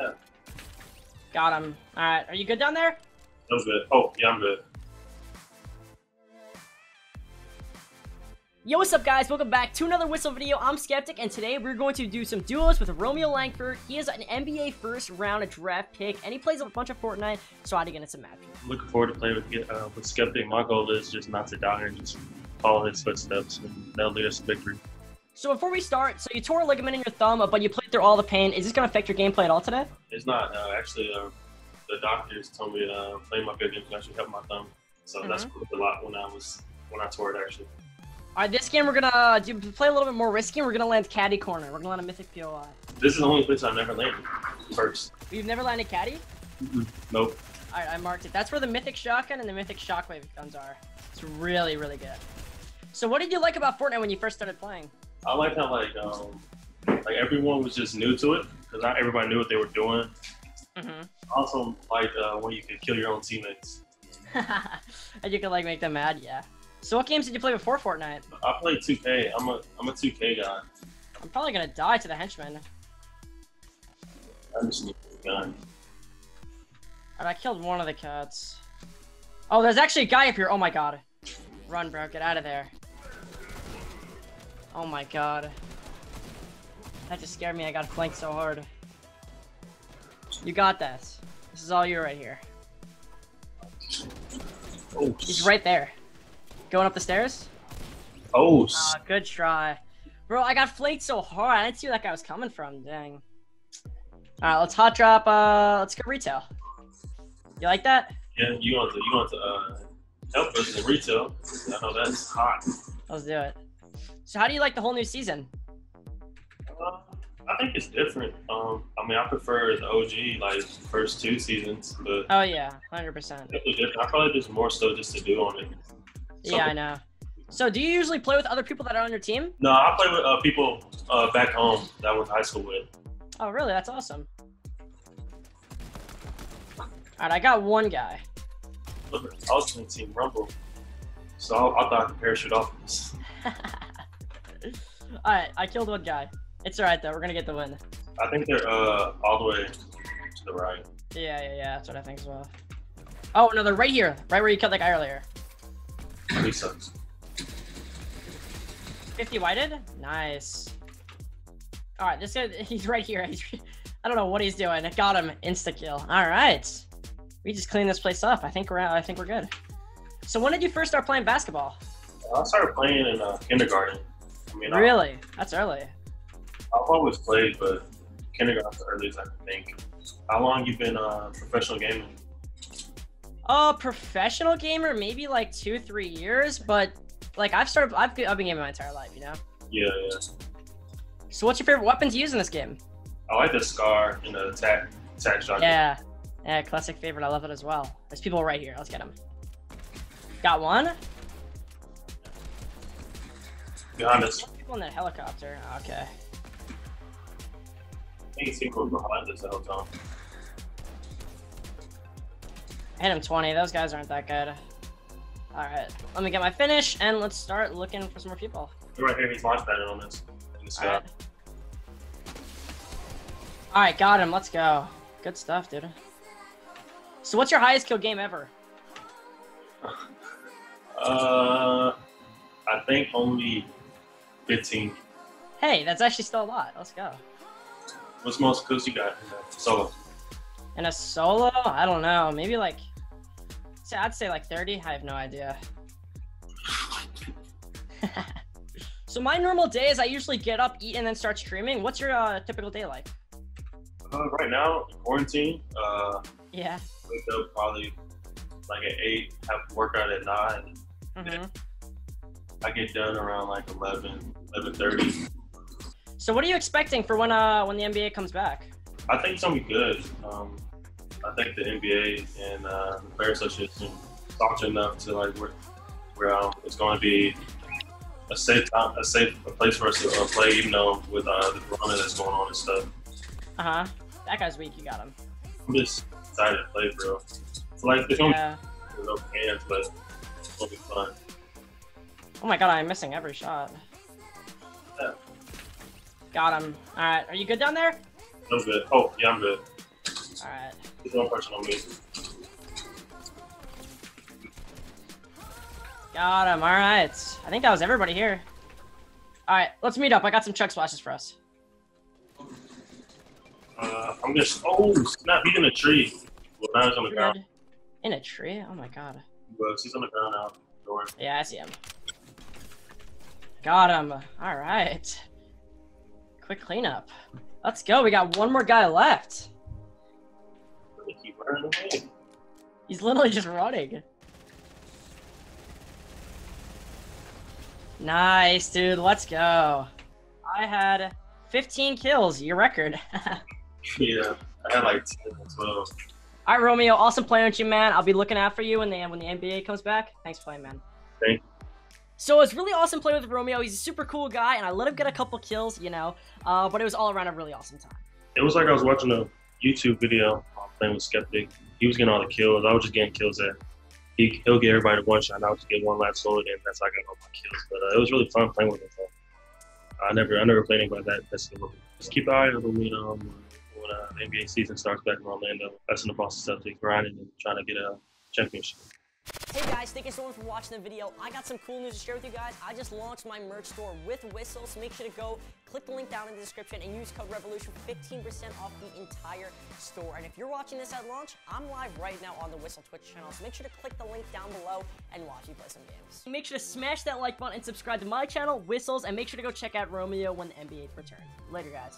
Yeah. Got him. All right, are you good down there? I'm good. Oh, yeah, I'm good. Yo, what's up guys? Welcome back to another Whistle video. I'm Sceptic, and today we're going to do some duos with Romeo Langford. He is an NBA first round draft pick, and he plays a bunch of Fortnite, so I had to get into some matches. Looking forward to playing with uh, with Sceptic. My goal is just not to die and just follow his footsteps, and that'll lead us to victory. So before we start, so you tore a ligament in your thumb, but you played through all the pain. Is this going to affect your gameplay at all today? It's not uh, actually. Uh, the doctors told me uh, playing my video games actually helped my thumb, so that's Mm-hmm. a lot when I was when I tore it actually. All right, this game we're going to do play a little bit more risky, and we're going to land Catty Corner. We're going to land a Mythic POI. This is the only place I've never landed first. You've never landed Catty? Nope. Alright, I marked it. That's where the Mythic Shotgun and the Mythic Shockwave guns are. It's really, really good. So what did you like about Fortnite when you first started playing? I like how like um like everyone was just new to it because not everybody knew what they were doing. Mm-hmm. Also like uh, when you could kill your own teammates. and you could like make them mad, yeah. So what games did you play before Fortnite? I play 2K. I'm a I'm a 2K guy. I'm probably gonna die to the henchman. I just need a gun. Alright, I killed one of the cats. Oh, there's actually a guy up here. Oh my god. Run, bro. Get out of there. Oh my god. That just scared me. I got flanked so hard. You got this. This is all you right here. Oh, He's right there. Going up the stairs? Oh, Ah, good try. Bro, I got flaked so hard. I didn't see where that guy was coming from. Dang. Alright, let's hot drop. Uh, let's go retail. You like that? yeah. You want to you want to uh, help us in retail? I know that's hot. Let's do it. So, how do you like the whole new season? Uh, I think it's different. Um, I mean, I prefer the OG like first two seasons, but Oh yeah, hundred percent. I probably just more so just to do on it. Yeah, I know. So, do you usually play with other people that are on your team? No, I play with uh, people uh, back home that I went to high school with. Oh, really? That's awesome. Alright, I got one guy. I was in Team Rumble, so I, I thought I could parachute off of this. Alright, I killed one guy. It's alright though. We're gonna get the win. I think they're uh, all the way to the right. Yeah, yeah, yeah. That's what I think as well. Oh no, they're right here, right where you killed that guy earlier. He sucks. 50 whited? Nice. Alright, this guy, he's right here. He's, I don't know what he's doing. I got him. Insta kill. Alright. We just cleaned this place up. I think we're I think we're good. So when did you first start playing basketball? I started playing in uh, kindergarten. I mean, I, Really? That's early. I've always played, but kindergarten's the earliest I can think. How long you been uh, professional gamer? Uh, professional gamer, maybe like two, three years, but like I've started, I've, I've been gaming my entire life, you know? Yeah, yeah. So what's your favorite weapon to use in this game? I like the scar and the attack attack shotgun. Yeah. Yeah, classic favorite. I love it as well. There's people right here. Let's get them. Got one? Behind us. People in that helicopter. Okay. I think it's people behind us the whole time. I hit him 20. Those guys aren't that good. Alright. Let me get my finish and let's start looking for some more people. Right here. He's launch padding on us. In the sky. Alright. Alright, got him. Let's go. Good stuff, dude. So what's your highest kill game ever? Uh, I think only 15. Hey, that's actually still a lot. Let's go. What's most kills you got in that solo? In a solo? I don't know. Maybe like... say- I'd say like 30. I have no idea. so my normal day is I usually get up, eat, and then start streaming. What's your uh, typical day like? Uh, right now, in quarantine, uh, Yeah. wake up probably like at 8, have workout at 9. hmm I get done around like 11, 11.30. So what are you expecting for when uh when the NBA comes back? I think it's gonna be good. Um, I think the NBA and uh, the Player Association talked enough to like where, where um, it's going to be a safe time, a safe a place for us to uh, play, even though with uh, the corona that's going on and stuff. Uh huh. That guy's weak. You got him. I'm just excited to play, bro. It's like there's gonna be no fans, but it's gonna be fun. Oh my god, I'm missing every shot. Yeah. Got him. All right. Are you good down there? I'm good. Oh yeah, I'm good. Alright. He's one person on me. Got him. Alright. I think that was everybody here. Alright, let's meet up. I got some chug splashes for us. Uh, I'm just. Oh, snap! He's in a tree. Well, now he's on the ground. In a tree? Oh my god. He's on the ground now. Yeah, I see him. Got him. Alright. Quick cleanup. Let's go. We got one more guy left. They keep running away. He's literally just running. Nice, dude. Let's go. I had 15 kills. Your record. Yeah, I had like 10 or 12. All right, Romeo. Awesome playing with you, man. I'll be looking out for you when the when the NBA comes back. Thanks for playing, man. Thank So it was really awesome playing with Romeo. He's a super cool guy, and I let him get a couple kills, you know. Uh, but it was all around a really awesome time. It was like I was watching a YouTube video um, playing with Sceptic. He was getting all the kills. I was just getting kills there. He, he'll get everybody one shot, and I would just get one last solo, and that's how I got all my kills. But uh, it was really fun playing with him. So I never, I never played anybody that that's. Just keep an eye on me um, when uh, the NBA season starts back in Orlando. That's in the Boston Celtics, grinding and trying to get a championship. Hey guys, thank you so much for watching the video. I got some cool news to share with you guys. I just launched my merch store with Whistle, so make sure to go click the link down in the description and use code REVOLUTION for 15% off the entire store. And if you're watching this at launch, I'm live right now on the Whistle Twitch channel, so make sure to click the link down below and watch me play some games. Make sure to smash that like button and subscribe to my channel, Whistles, and make sure to go check out Romeo when the NBA returns. Later, guys.